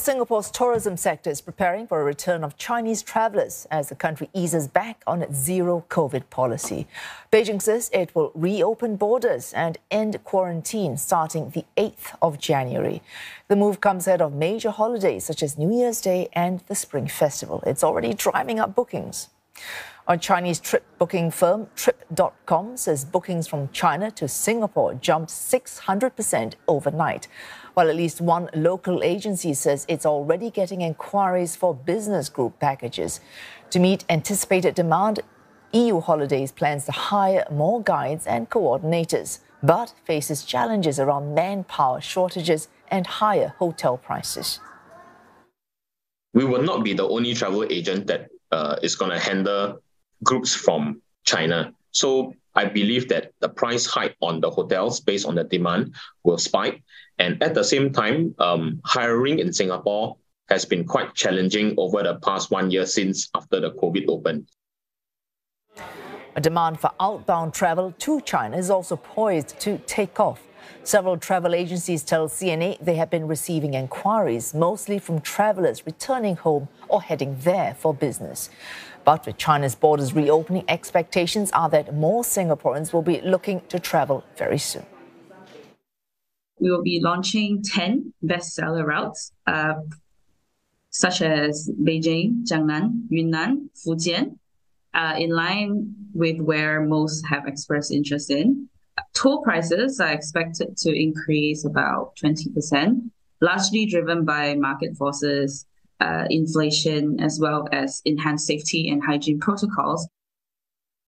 Singapore's tourism sector is preparing for a return of Chinese travelers as the country eases back on its zero COVID policy. Beijing says it will reopen borders and end quarantine starting the 8th of January. The move comes ahead of major holidays such as New Year's Day and the Spring Festival. It's already driving up bookings. A Chinese trip booking firm Trip.com says bookings from China to Singapore jumped 600% overnight, while at least one local agency says it's already getting inquiries for business group packages. To meet anticipated demand, EU Holidays plans to hire more guides and coordinators, but faces challenges around manpower shortages and higher hotel prices. We will not be the only travel agent that uh, is going to handle groups from China. So I believe that the price hike on the hotels based on the demand will spike. And at the same time, um, hiring in Singapore has been quite challenging over the past one year since after the COVID opened. A demand for outbound travel to China is also poised to take off. Several travel agencies tell CNA they have been receiving inquiries, mostly from travelers returning home or heading there for business. But with China's borders reopening, expectations are that more Singaporeans will be looking to travel very soon. We will be launching 10 bestseller routes, uh, such as Beijing, Jiangnan, Yunnan, Fujian, uh, in line with where most have expressed interest in. Tour prices are expected to increase about 20%, largely driven by market forces uh, inflation as well as enhanced safety and hygiene protocols